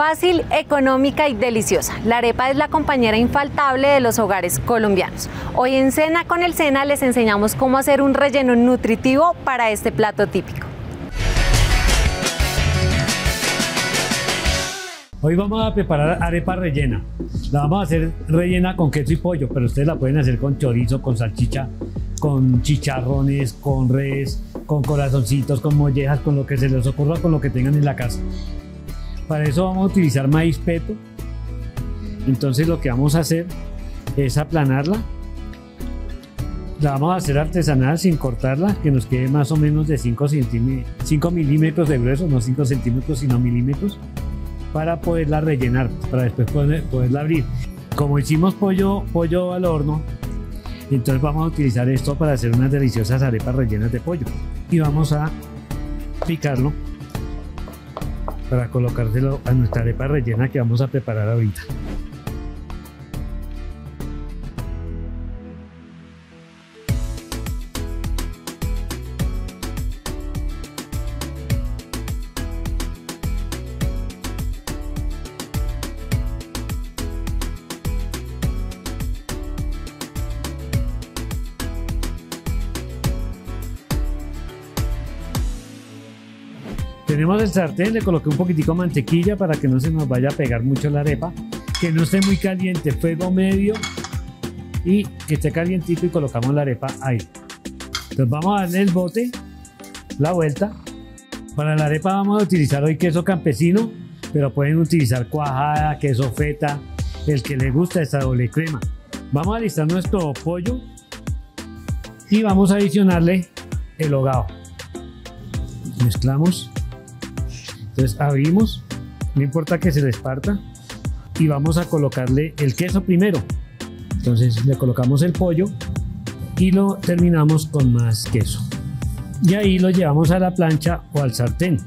Fácil, económica y deliciosa. La arepa es la compañera infaltable de los hogares colombianos. Hoy en Cena con el Cena les enseñamos cómo hacer un relleno nutritivo para este plato típico. Hoy vamos a preparar arepa rellena. La vamos a hacer rellena con queso y pollo, pero ustedes la pueden hacer con chorizo, con salchicha, con chicharrones, con res, con corazoncitos, con mollejas, con lo que se les ocurra, con lo que tengan en la casa. Para eso vamos a utilizar maíz peto. Entonces lo que vamos a hacer es aplanarla. La vamos a hacer artesanal sin cortarla, que nos quede más o menos de 5, 5 milímetros de grueso, no 5 centímetros, sino milímetros, para poderla rellenar, para después poderla abrir. Como hicimos pollo, pollo al horno, entonces vamos a utilizar esto para hacer unas deliciosas arepas rellenas de pollo. Y vamos a picarlo para colocárselo a nuestra arepa rellena que vamos a preparar ahorita. Tenemos el sartén, le coloqué un poquitico de mantequilla para que no se nos vaya a pegar mucho la arepa. Que no esté muy caliente, fuego medio y que esté calientito y colocamos la arepa ahí. Entonces vamos a darle el bote, la vuelta. Para la arepa vamos a utilizar hoy queso campesino, pero pueden utilizar cuajada, queso feta, el que le gusta esta doble crema. Vamos a alistar nuestro pollo y vamos a adicionarle el hogado. Mezclamos entonces abrimos, no importa que se les parta, y vamos a colocarle el queso primero. Entonces le colocamos el pollo y lo terminamos con más queso. Y ahí lo llevamos a la plancha o al sartén.